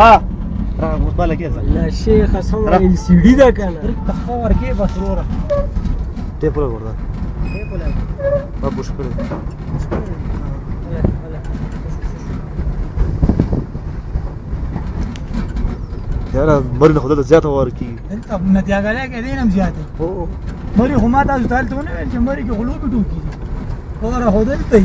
ها غوسباله کېزه لا شیخ اسمه ال سی ډی دا کنه تخه ورکی بس وروره ټیپ ولا وردا ټیپ ولا ما پوش کړی یاره مری خو دلته زیاته ورکی دلته نتیاګاله کې دینم زیاته هو مری خو ما تاسو ته تلونه چې مری کې غلو بده کی وره هو دلته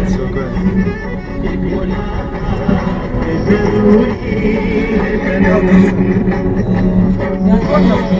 It's so good. Wonderful. Wonderful.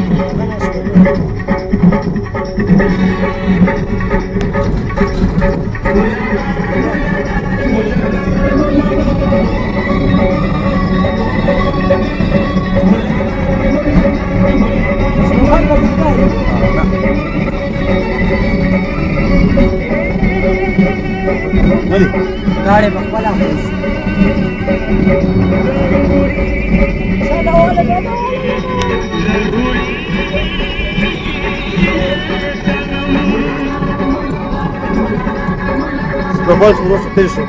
Здавайся, просто тишу.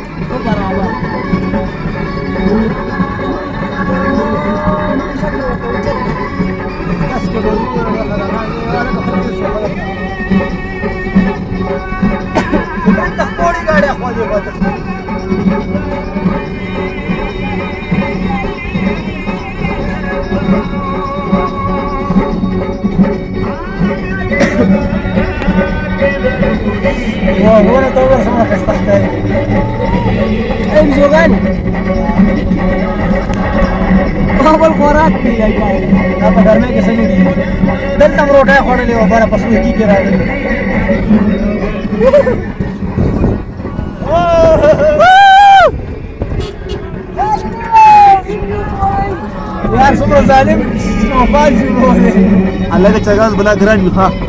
وانا طول سمعك استحتاج اي بزوغاني هو الخوراک پی لگا ہے اب گھر میں کیسے نہیں دی دل تم روٹا کھڑے لیو بڑا پسو کی کرا دی یار سمرا ظالم نوفال جوړه الله دې څنګه بلا ګران یو ها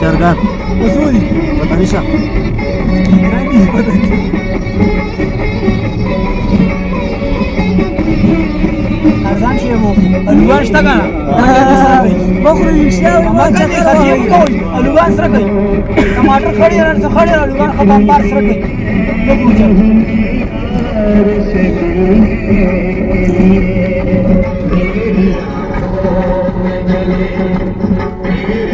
شرقان وسوري مطنشة إيراني مطنشة ارزان شي مو الوان شتا کنه مخري شاوي ما څنګه خزيم کوي الوان سره کوي ټماټر خړي نه سره خړي الوان خپل بار سره کوي نو پوښتنه Thank you.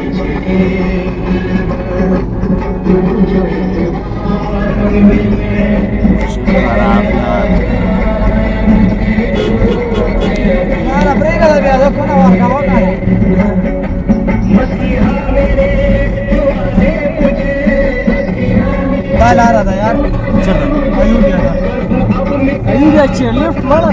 बाल आ रहा था यार चलो अयोध्या था अयोध्या अच्छी है लिफ्ट बड़ा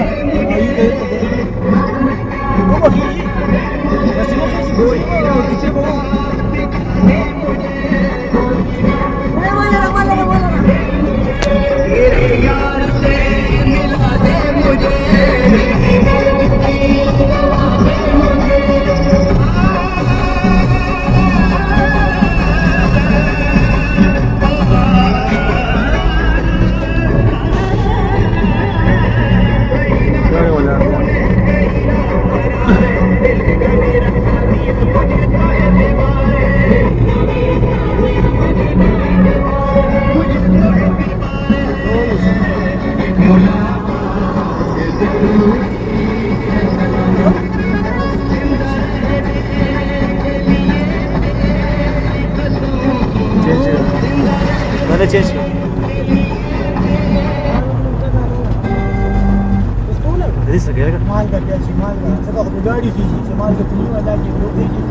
څه ګټ مال د بیا چې مال څه کو په ګاډي کې چې مال ته نیو ادا کې ورو دی چې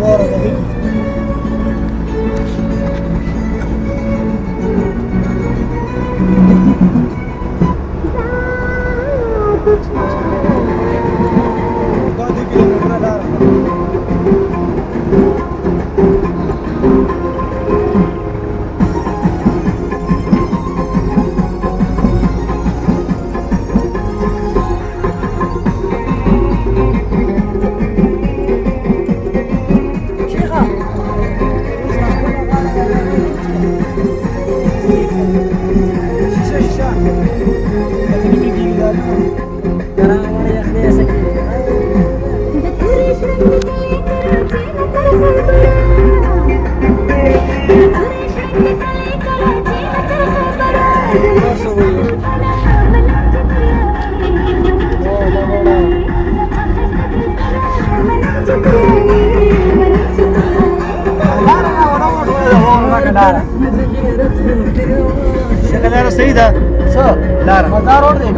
وره دی لار شګه لار صحیح ده څه لار مزار اور دی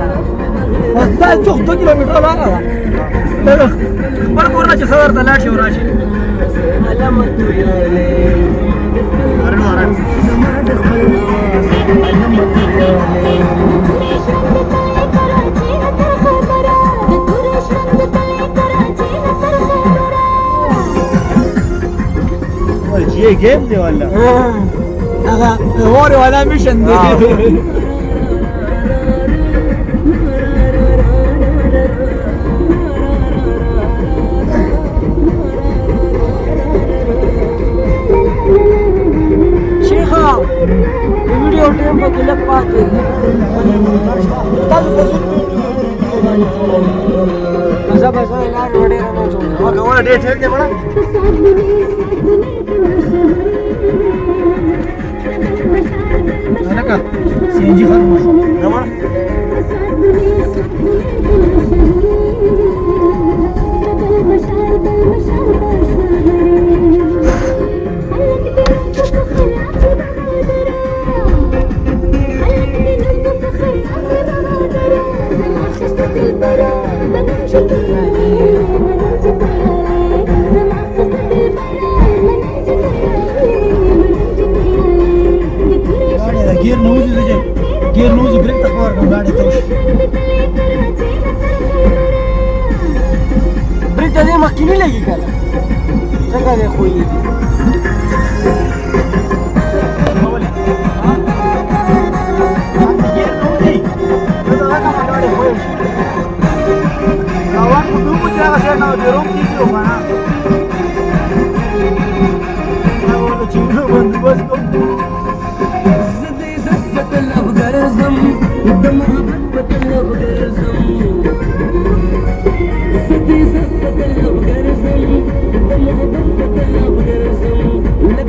اوس دا چوک 2 کیلومتر لار ده دا خبر مور نه چې سفر ته لاړ شي راشي ये गेम दे वाला Ori wala mission din. Video team को गिलक और गवाह डेट है Пока. Сиди хороший. Давай. برېک ته دې مخکینی لګي که نه څنګه دې ښویېږي Trabajo, tú muchas gracias, no, yo no quiero, man.